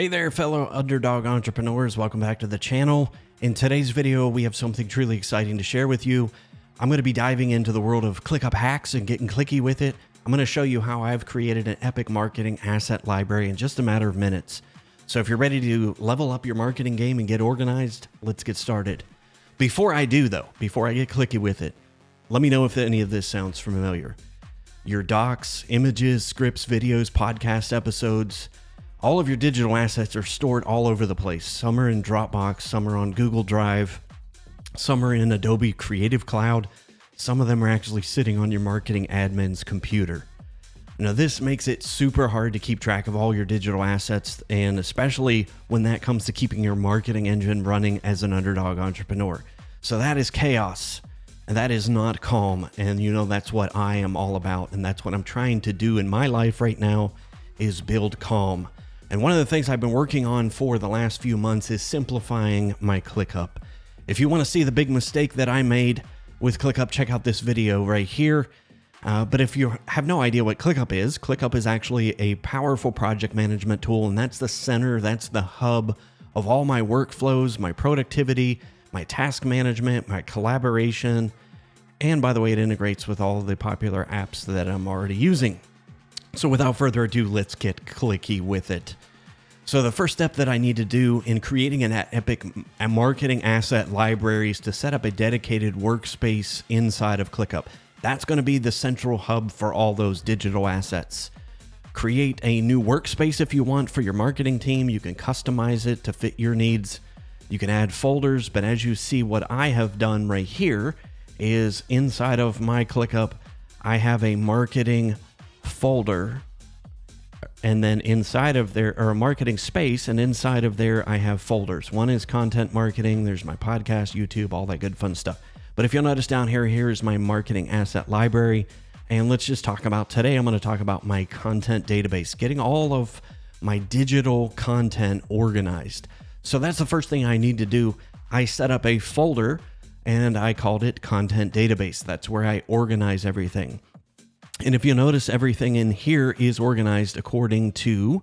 Hey there, fellow underdog entrepreneurs. Welcome back to the channel. In today's video, we have something truly exciting to share with you. I'm going to be diving into the world of ClickUp hacks and getting clicky with it. I'm going to show you how I've created an epic marketing asset library in just a matter of minutes. So if you're ready to level up your marketing game and get organized, let's get started. Before I do, though, before I get clicky with it, let me know if any of this sounds familiar. Your docs, images, scripts, videos, podcast episodes, all of your digital assets are stored all over the place. Some are in Dropbox, some are on Google Drive, some are in Adobe Creative Cloud. Some of them are actually sitting on your marketing admin's computer. Now, this makes it super hard to keep track of all your digital assets, and especially when that comes to keeping your marketing engine running as an underdog entrepreneur. So, that is chaos, and that is not calm. And you know, that's what I am all about, and that's what I'm trying to do in my life right now is build calm. And one of the things I've been working on for the last few months is simplifying my ClickUp. If you want to see the big mistake that I made with ClickUp, check out this video right here. Uh, but if you have no idea what ClickUp is, ClickUp is actually a powerful project management tool, and that's the center, that's the hub of all my workflows, my productivity, my task management, my collaboration, and by the way, it integrates with all the popular apps that I'm already using. So without further ado, let's get clicky with it. So the first step that I need to do in creating an epic marketing asset library is to set up a dedicated workspace inside of ClickUp. That's going to be the central hub for all those digital assets. Create a new workspace if you want for your marketing team. You can customize it to fit your needs. You can add folders, but as you see, what I have done right here is inside of my ClickUp, I have a marketing folder and then inside of there or a marketing space and inside of there i have folders. One is content marketing there's my podcast youtube all that good fun stuff. But if you'll notice down here here's my marketing asset library. And let's just talk about today i'm going to talk about my content database getting all of my digital content organized. So that's the first thing i need to do. I set up a folder and i called it content database. That's where i organize everything and if you notice, everything in here is organized according to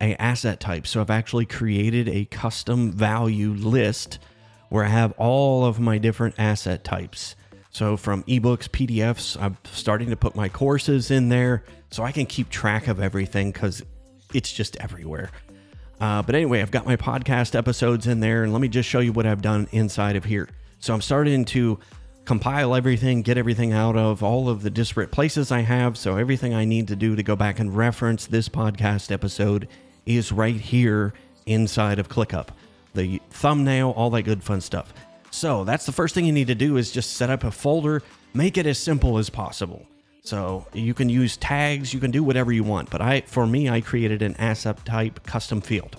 a asset type. So I've actually created a custom value list where I have all of my different asset types. So from ebooks, PDFs, I'm starting to put my courses in there so I can keep track of everything because it's just everywhere. Uh, but anyway, I've got my podcast episodes in there, and let me just show you what I've done inside of here. So I'm starting to compile everything, get everything out of all of the disparate places I have. So everything I need to do to go back and reference this podcast episode is right here inside of ClickUp. The thumbnail, all that good fun stuff. So that's the first thing you need to do is just set up a folder, make it as simple as possible. So you can use tags, you can do whatever you want. But I, for me, I created an asset type custom field.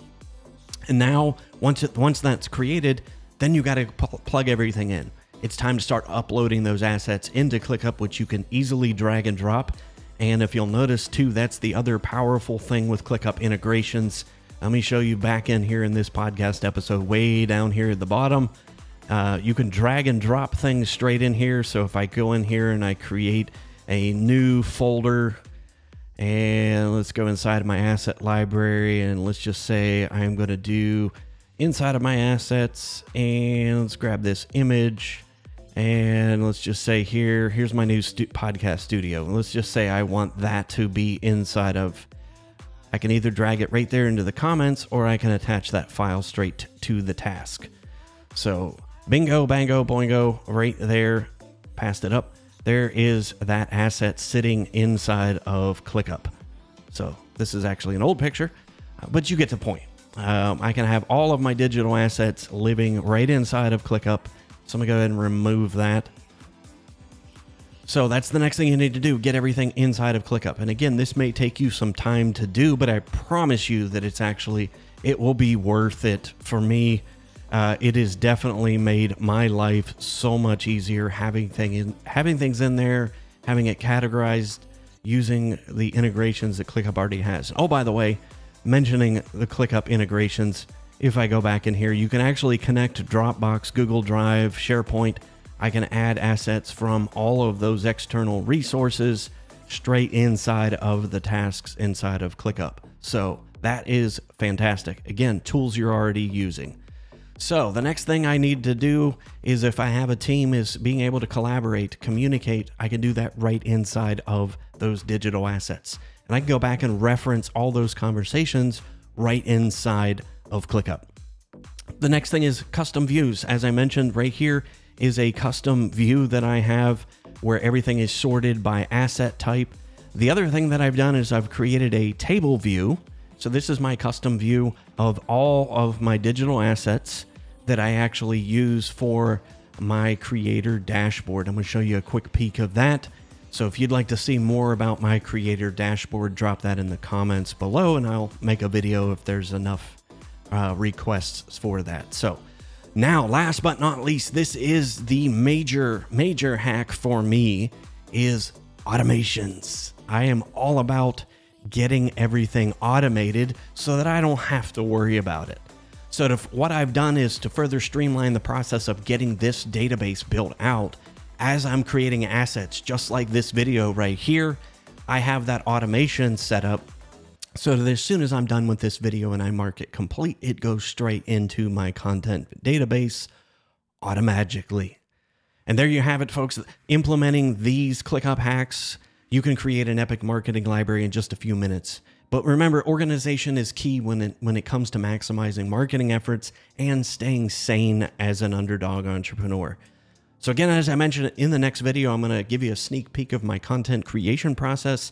And now once it, once that's created, then you got to plug everything in it's time to start uploading those assets into ClickUp, which you can easily drag and drop. And if you'll notice too, that's the other powerful thing with ClickUp integrations. Let me show you back in here in this podcast episode, way down here at the bottom. Uh, you can drag and drop things straight in here. So if I go in here and I create a new folder, and let's go inside of my asset library, and let's just say I'm going to do inside of my assets, and let's grab this image and let's just say here, here's my new stu- podcast studio. Let's just say I want that to be inside of. I can either drag it right there into the comments or I can attach that file straight to the task. So, bingo, bango, boingo, right there, passed it up. There is that asset sitting inside of ClickUp. So, this is actually an old picture, uh, but you get the point. Um, I can have all of my digital assets living right inside of ClickUp so I'm to go ahead and remove that. So that's the next thing you need to do, get everything inside of ClickUp. And again, this may take you some time to do, but I promise you that it's actually, it will be worth it for me. Uh, it has definitely made my life so much easier having thing in, having things in there, having it categorized, using the integrations that ClickUp already has. Oh, by the way, mentioning the ClickUp integrations, if I go back in here, you can actually connect Dropbox, Google Drive, SharePoint. I can add assets from all of those external resources straight inside of the tasks inside of ClickUp. So That is fantastic. Again, tools you're already using. So the next thing I need to do is if I have a team is being able to collaborate, communicate, I can do that right inside of those digital assets. And I can go back and reference all those conversations right inside of ClickUp. The next thing is custom views. As I mentioned right here is a custom view that I have where everything is sorted by asset type. The other thing that I've done is I've created a table view. So this is my custom view of all of my digital assets that I actually use for my creator dashboard. I'm going to show you a quick peek of that. So if you'd like to see more about my creator dashboard, drop that in the comments below and I'll make a video if there's enough uh, requests for that. So now, last but not least, this is the major, major hack for me is automations. I am all about getting everything automated so that I don't have to worry about it. So to, what I've done is to further streamline the process of getting this database built out as I'm creating assets, just like this video right here, I have that automation set up so that as soon as I'm done with this video and I mark it complete, it goes straight into my content database automatically. And there you have it, folks. Implementing these ClickUp hacks, you can create an epic marketing library in just a few minutes. But remember, organization is key when it, when it comes to maximizing marketing efforts and staying sane as an underdog entrepreneur. So again, as I mentioned in the next video, I'm going to give you a sneak peek of my content creation process.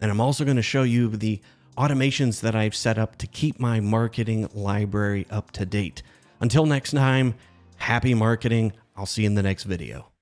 And I'm also going to show you the automations that I've set up to keep my marketing library up to date. Until next time, happy marketing. I'll see you in the next video.